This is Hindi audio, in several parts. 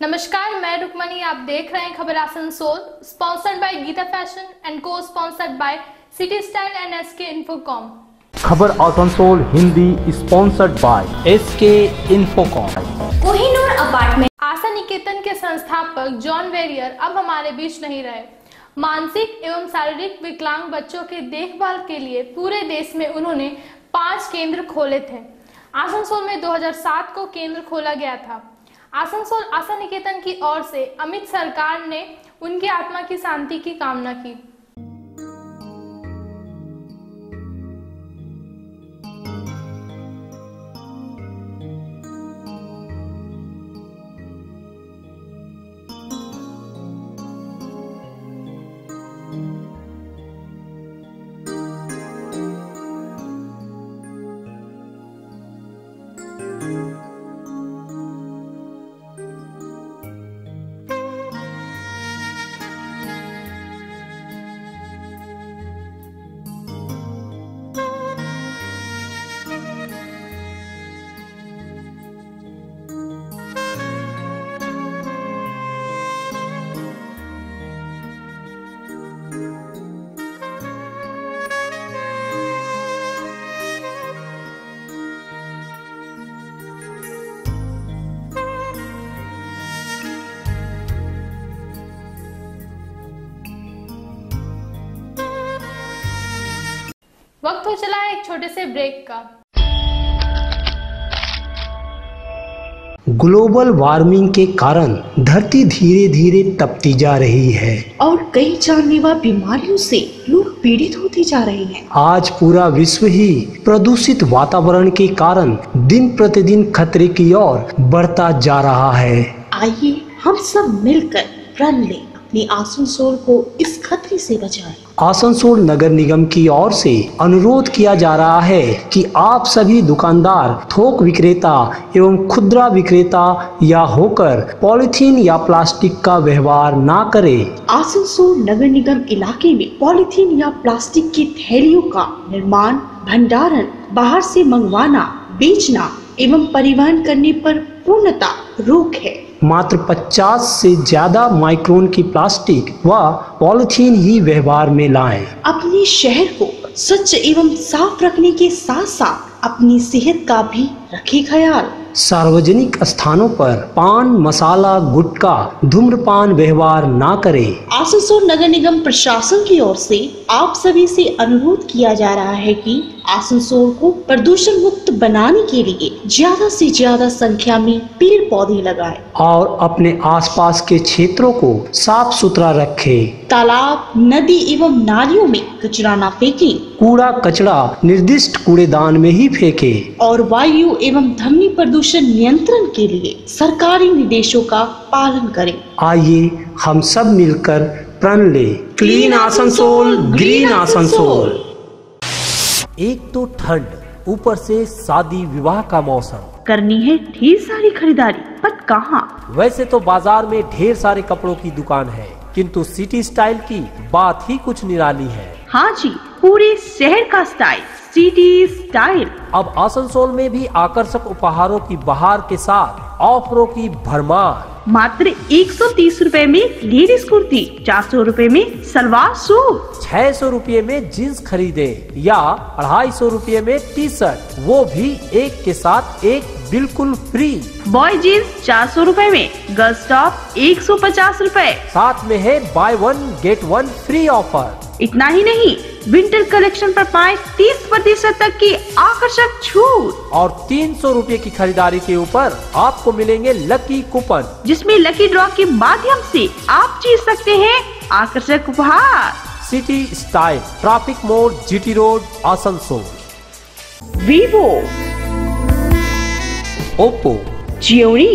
नमस्कार मैं रुकमणी आप देख रहे हैं खबर Asansol sponsored by Geeta fashion and को sponsored by city style and SK Infocom खबर Asansol Hindi sponsored by S K Infocom Kohinoor apartment. Asha Niketan के संस्थापक जॉन वेरियर अब हमारे बीच नहीं रहे। मानसिक एवं शारीरिक विकलांग बच्चों के देखभाल के लिए पूरे देश में उन्होंने पाँच केंद्र खोले थे। आसनसोल में 2007 को केंद्र खोला गया था। आसनसोल आसन निकेतन की ओर से अमित सरकार ने उनकी आत्मा की शांति की कामना की। वक्त हो चला है एक छोटे से ब्रेक का। ग्लोबल वार्मिंग के कारण धरती धीरे धीरे तपती जा रही है। और कई जानलेवा बीमारियों से लोग पीड़ित होते जा रहे हैं। आज पूरा विश्व ही प्रदूषित वातावरण के कारण दिन प्रतिदिन खतरे की ओर बढ़ता जा रहा है। आइए हम सब मिलकर प्रण ले अपने आसनसोल को इस खतरे से बचाएँ। आसनसोल नगर निगम की ओर से अनुरोध किया जा रहा है कि आप सभी दुकानदार, थोक विक्रेता एवं खुदरा विक्रेता या होकर पॉलिथीन या प्लास्टिक का व्यवहार ना करें। आसनसोल नगर निगम इलाके में पॉलिथीन या प्लास्टिक की थैलियों का निर्माण, भंडारण, बाहर से मंगवाना, बेचना एवं परिवहन करने पर पूर्णता रोक है। मात्र 50 से ज़्यादा माइक्रोन की प्लास्टिक व पॉलिथीन ही व्यवहार में लाएँ। अपने शहर को स्वच्छ एवं साफ़ रखने के साथ साथ अपनी सेहत का भी रखे ख्याल सार्वजनिक स्थानों पर पान मसाला गुटखा धूम्रपान व्यवहार ना करें आसनसोल नगर निगम प्रशासन की ओर से आप सभी से अनुरोध किया जा रहा है कि आसनसोल को प्रदूषण मुक्त बनाने के लिए ज़्यादा से ज़्यादा संख्या में पेड़ पौधे लगाएँ। और अपने आसपास के क्षेत्रों को साफ़ सुथरा रखें। तालाब नदी एवं नालियों में कचरा न फेंके। कूड़ा कचरा निर्दिष्ट कूड़ेदान में ही फेंके। और वायु एवं ध्वनि प्रदूषण नियंत्रण के लिए सरकारी निर्देशों का पालन करें। आइए हम सब मिलकर प्रण ले। Clean Asansol green Asansol. एक तो ठंड ऊपर से शादी विवाह का मौसम। करनी है ढेर सारी खरीदारी पर कहाँ? वैसे तो बाज़ार में ढेर सारे कपड़ों की दुकान है किंतु सिटी स्टाइल की बात ही कुछ निराली है। हाँ जी पूरे शहर का स्टाइल सिटी स्टाइल। अब आसनसोल में भी आकर्षक उपहारों की बहार के साथ ऑफरों की भरमार। मात्र एक सौ तीस रूपए में लेडीज़ कुर्ती चार सौ रूपए में सलवार सूट। छह सौ रुपये में जींस खरीदे या अढ़ाई सौ रूपए में टी शर्ट वो भी एक के साथ एक बिल्कुल फ्री। बॉय जीन्स चार सौ रूपए में गर्ल्स टॉप एक सौ पचास रूपए। साथ में है buy one get one free offer. इतना ही नहीं विंटर कलेक्शन पर पाए तीस प्रतिशत तक की आकर्षक छूट। और तीन सौ रूपए की खरीदारी के ऊपर आपको मिलेंगे लकी कूपन जिसमें लकी ड्रॉ के माध्यम से आप जीत सकते हैं आकर्षक उपहार। सिटी स्टाइल ट्रैफ़िक मोड़ GT road Asansol Vivo Oppo Gionee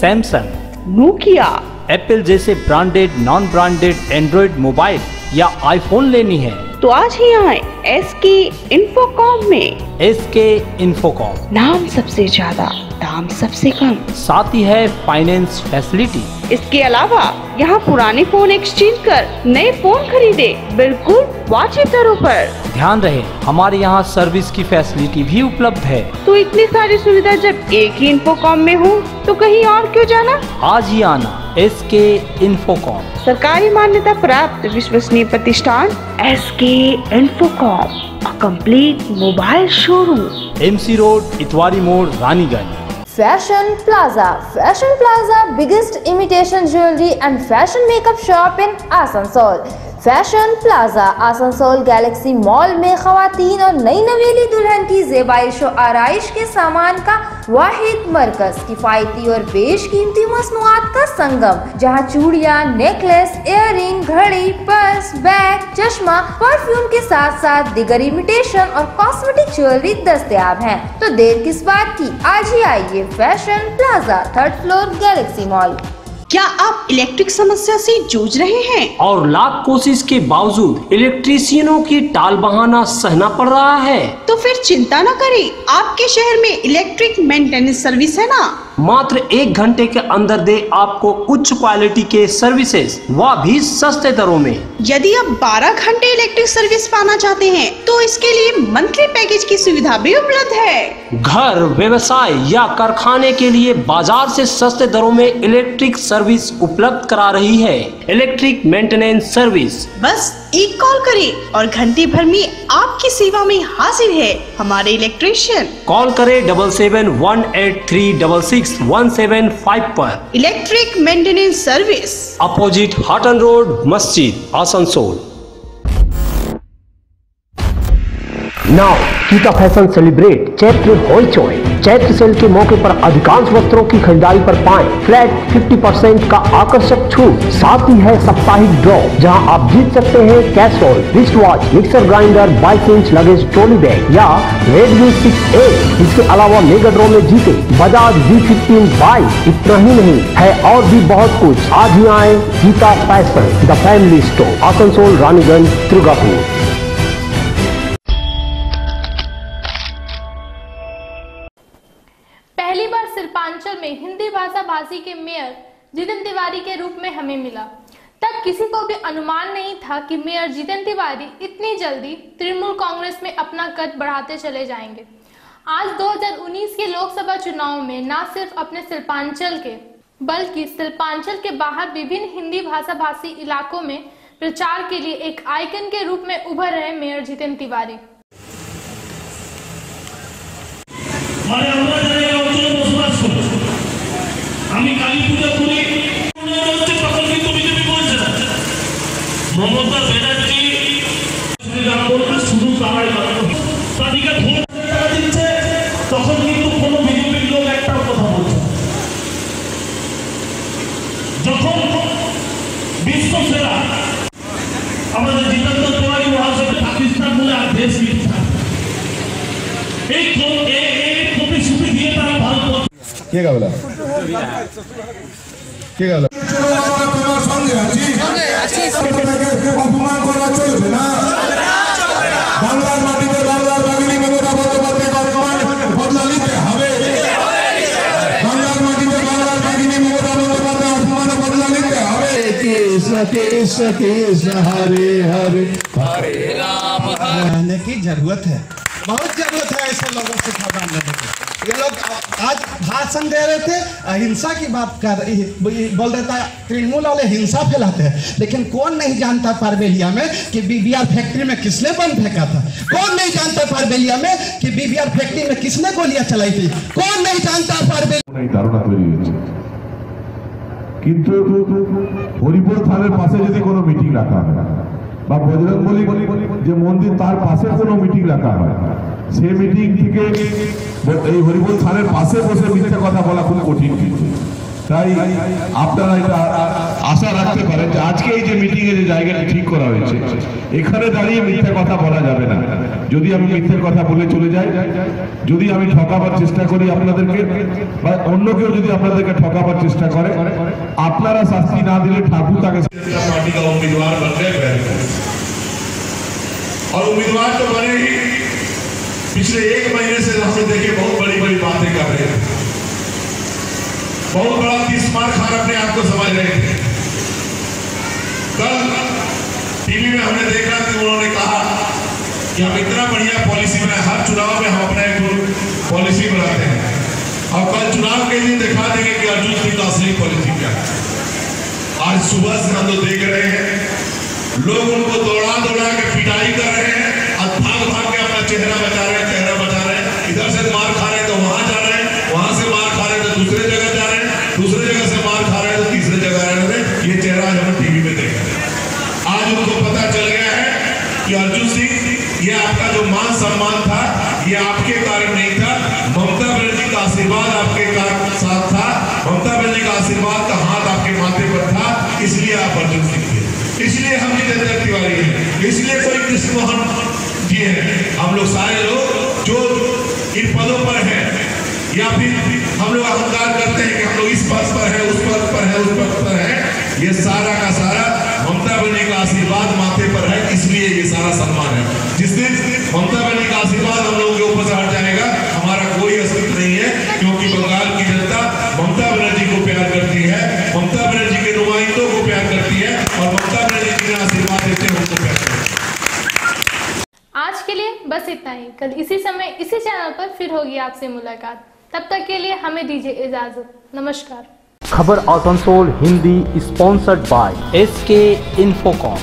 Samsung Nokia Apple जैसे branded non branded Android mobile या आईफोन लेनी है। तो आज ही आए एस के इन्फोकॉम में। एस के इन्फोकॉम नाम सबसे ज़्यादा दाम सबसे कम। साथ ही है फाइनेंस फैसिलिटी इसके अलावा यहाँ पुराने फ़ोन एक्सचेंज कर नए फ़ोन खरीदे बिल्कुल वाजिब दरों पर। ध्यान रहे हमारे यहाँ सर्विस की फैसिलिटी भी उपलब्ध है। तो इतनी सारी सुविधा जब एक ही इन्फोकॉम में हो तो कहीं और क्यों जाना? आज ही आना। एस के इन्फोकॉम सरकारी मान्यता प्राप्त विश्वसनीय प्रतिष्ठान S K Infocom complete mobile showroom M C road Itwari मोड़ Raniganj fashion plaza fashion plaza biggest imitation jewellery and fashion makeup shop in Asansol fashion plaza, Asansol galaxy mall में खवातीन और नई नवेली दुल्हन की जेबाइश और आरइश के सामान का वाहिद मरकज, किफायती और बेश कीमती मसनुआत का संगम, जहाँ चूड़िया, नेकलेस, इयररिंग, घड़ी, पर्स, बैग, चश्मा, परफ्यूम के साथ साथ दिगर इमिटेशन और कॉस्मेटिक ज्वेलरी दस्तयाब हैं। तो देर किस बात की? आज ही आइए fashion plaza, third floor galaxy mall. क्या आप इलेक्ट्रिक समस्या से जूझ रहे हैं? और लाख कोशिश के बावजूद इलेक्ट्रीशियनों की टाल बहाना सहना पड़ रहा है। तो फिर चिंता न करें आपके शहर में इलेक्ट्रिक मेंटेनेंस सर्विस है ना? मात्र एक घंटे के अंदर दे आपको उच्च क्वालिटी के सर्विसेज़ वह भी सस्ते दरों में। यदि आप 12 घंटे इलेक्ट्रिक सर्विस पाना चाहते हैं तो इसके लिए मंथली पैकेज की सुविधा भी उपलब्ध है। घर व्यवसाय या कारखाने के लिए बाज़ार से सस्ते दरों में इलेक्ट्रिक सर्विस उपलब्ध करा रही है। इलेक्ट्रिक मेंटेनेंस सर्विस बस एक कॉल करें और घंटे भर में आपकी सेवा में हाजिर है हमारे इलेक्ट्रिशियन कॉल करें double seven one eight three double six one seven five पर। Electric maintenance service opposite Hutton road मस्जिद Asansol. Now Tika fashion celebrate Chaitra Hoichoi Chaitra sale के मौके पर अधिकांश वस्त्रों की खरीदारी पर पाएँ। फ्लैट 50% का आकर्षक छूट, साथ ही है साप्ताहिक ड्रॉ जहाँ आप जीत सकते हैं casserole wrist watch mixer grinder 22 inch luggage trolley bag या रेडमी 6 इसके अलावा मेगा ड्रॉ में जीते बजाज वी फिफ्टीन इतना ही नहीं, है और भी बहुत कुछ। आज ही आए Geeta fashion the family store Asansol, Raniganj, Durgapur. में हिंदी भाषा भाषी के मेयर जितिन तिवारी के रूप में हमें मिला। तब किसी को भी अनुमान नहीं था कि मेयर जितिन तिवारी इतनी जल्दी तृणमूल कांग्रेस में अपना कद बढ़ाते चले जाएँगे। आज 2019 के लोकसभा चुनाव में न सिर्फ़ अपने शिल्पांचल के, बल्कि शिल्पांचल के बाहर विभिन्न हिंदी भाषा भाषी इलाकों में प्रचार के लिए एक आइकन के रूप में उभर रहे मेयर जितिन तिवारी। আমি কালী পূজা করি। তখন কিন্তু বিজেপি বলছে না মমতা ব্যানার্জি শুধু তারাই তাদেরকে ভোট দিচ্ছে, তখন কিন্তু কোনো বিজেপির লোক একটাও কথা বলছে যখন বিশ্ব সেরা, আমাদের জিতেন্দ্র তিওয়ারি মহাশয় পাকিস্তান বলে আর দেশ মিথ্যা। এই প্রতিশ্রুতি দিয়ে তারা ভারতবর্ষ কে গাবলা কে গাবলা তোমার সঙ্গে আছি এটাকে অপমান করা চলবে না বাংলার মাটিতে বাংলার বাঙালি মমতা বন্দ্যোপাধ্যায় অপমান বদলা নিতে হবে বাংলার মাটিতে বাংলার বাঙালি মমতা বন্দ্যোপাধ্যায় অপমান বদলা নিতে হবে কৃষ্ণ কৃষ্ণ কৃষ্ণ হরে হরে रहने की जरूरत है बहुत जरूरत है ऐसे लोगों से खबर लेने की ये लोग आज भाषण दे रहे थे अहिंसा की बात कर ये बोल देता है तृणमूल वाले हिंसा फैलाते हैं लेकिन कौन नहीं जानता पारबेलिया में कि बीबीआर फैक्ट्री में किसने बम फेंका था कौन नहीं जानता पारबेलिया में कि बीबीआर फैक्ट्री में किसने गोलियां चलाई थी कौन नहीं जानता पारबेलिया এই ধারণা তৈরি হয়েছে কিন্তু হরিপুর থানের পাশে যদি কোনো মিটিং রাখা হয় বা বজরংবলী যে মন্দির তার পাশে কোনো মিটিং রাখা হয়। সে মিটিং থেকে এই হরিবল থানের পাশে বসে মিথ্যা কথা বলা খুব কঠিন। তাই আপনারা এটা আশা রাখতে পারেন যে আজকে এই যে মিটিং এর যে জায়গাটা ঠিক করা হয়েছে এখানে দাঁড়িয়ে মিথ্যে কথা বলা যাবে না যদি আমি মিথ্যে কথা বলে চলে যাই যদি আমি ঠকাবার চেষ্টা করি আপনাদেরকে বা অন্য কেউ যদি আপনাদেরকে ঠকাবার চেষ্টা করে আপনারা শাস্তি না দিলে ঠাকুর তাকে पार्टी का उम्मीदवार बनने पर और उम्मीदवार तो बने ही पिछले एक महीने से हमने देखिए बहुत बड़ी बड़ी बातें कर रहे थे बहुत बड़ा तीस मार खान अपने आप को समझ रहे थे। कल टीवी में हमने देखा कि उन्होंने कहा कि हम इतना बढ़िया पॉलिसी बनाए, हर चुनाव में हम अपना एक पॉलिसी बनाते हैं। और कल चुनाव के लिए दिखा देंगे कि अर्जुन सिंह का असली पॉलिसी क्या है। आज सुबह से हम लोग देख रहे हैं, लोग उनको दौड़ा दौड़ा के पिटाई कर रहे हैं और भाग भाग के अपना चेहरा बचा रहे हैं चेहरा बचा रहे हैं इधर से मार खा रहे हैं तो वहाँ जा रहे हैं वहाँ से मार खा रहे हैं तो दूसरे जगह जा रहे हैं दूसरे जगह से मार खा रहे हैं तो तीसरे जगह रह रहे हैं ये चेहरा आज हम टीवी में देख रहे हैं आज उनको पता चल गया है कि अर्जुन सिंह, ये आपका जो मान सम्मान था, ये आपके कारण नहीं था। ममता बनर्जी का आशीर्वाद आपके साथ था। ममता बनर्जी का आशीर्वाद का हाथ आपके माथे पर था। इसलिए आप अर्जुन सिंह थे। इसलिए हम जितेंद्र तिवारी हैं। इसलिए कोई कृष्ण मोहन जी हैं। हम लोग सारे लोग जो इन पदों पर हैं, या फिर हम लोग अहंकार करते हैं कि हम लोग इस पद पर है, उस पद पर है, उस पद पर है, ये सारा का के लिए बस इतना ही। कल इसी समय, इसी चैनल पर फिर होगी आपसे मुलाकात। तब तक के लिए हमें दीजिए इजाज़त। नमस्कार। खबर Asansol Hindi sponsored by S K Infocom